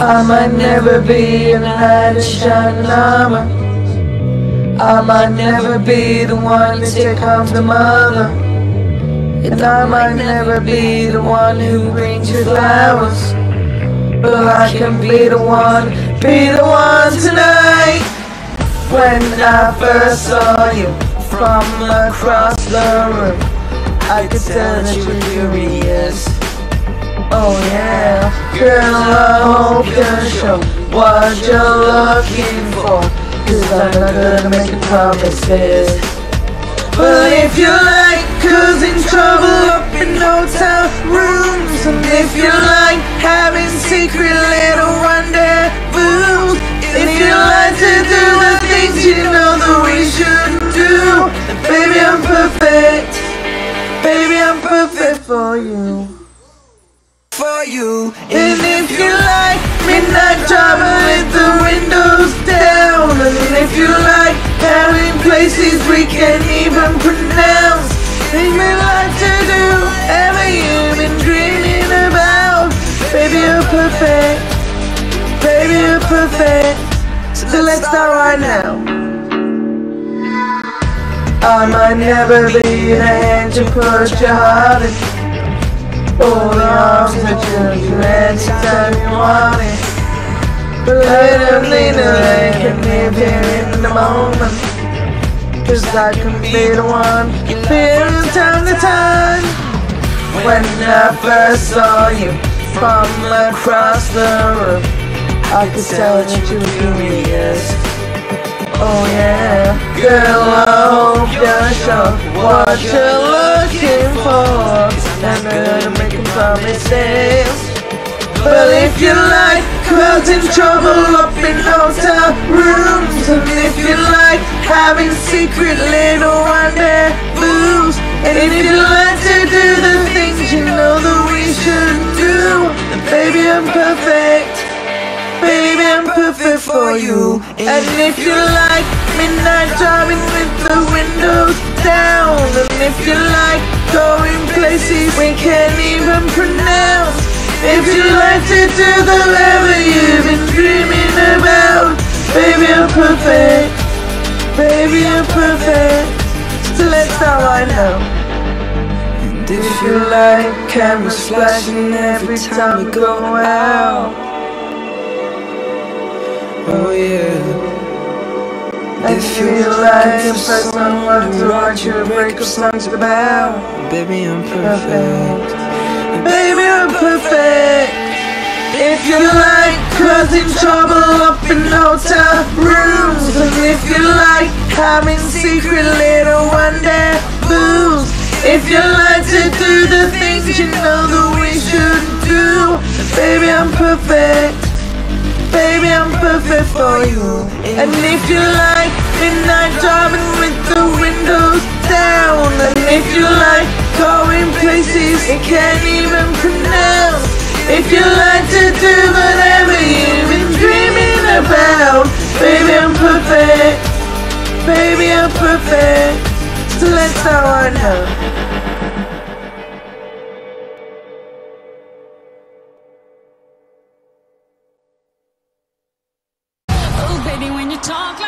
I might never be a knight in. I might never be the one to take home the mother. And I might never be the one who brings you flowers. But I can be the one, be the one tonight. When I first saw you from across the room, I could tell that you were curious. Oh yeah, girl, I hope you show what you're looking for. Cause I'm not gonna make you promises. But if you like causing trouble up in hotel rooms, and if you like having secret little rendezvous, if you like to do the things you know that we shouldn't do, baby I'm perfect, baby I'm perfect for you we can't even pronounce, and we like to do whatever you've been dreaming about, baby you're perfect, baby you're perfect. So let's start right now. I might never be the hand to push your heart in. All the arms that you anytime you want it. But later, later, I can live here in the moment. Cause I can be the one you feel time to time. When I first saw you from across the room, I could tell that you were curious. Oh yeah, girl, I hope you're sure what you're looking for. And I'm making promises. But if you like causing trouble up in hotel rooms, and if you like having secret little rendezvous, and if you like to do the things you know that we shouldn't do, then baby I'm perfect. Baby, I'm perfect for you. And if you like midnight driving with the windows down, and if you like going places we can't even pronounce, if you like to do the level you've been dreaming about, baby, I'm perfect. Baby, I'm perfect. So let's start right now. And if you like cameras flashing every time we go out. Oh yeah. If you like impress someone to watch you break up songs about Baby I'm perfect Baby I'm perfect. If you like causing trouble up in hotel rooms. And if you like having secret little rendezvous If you like to do the things you know that we shouldn't do. Baby I'm perfect. Baby, I'm perfect for you. And if you like midnight driving with the windows down, and if you like going you can't even pronounce, if you like to do whatever you've been dreaming about, baby, I'm perfect. Baby, I'm perfect. So let's start right now. Oh, baby, when you talk like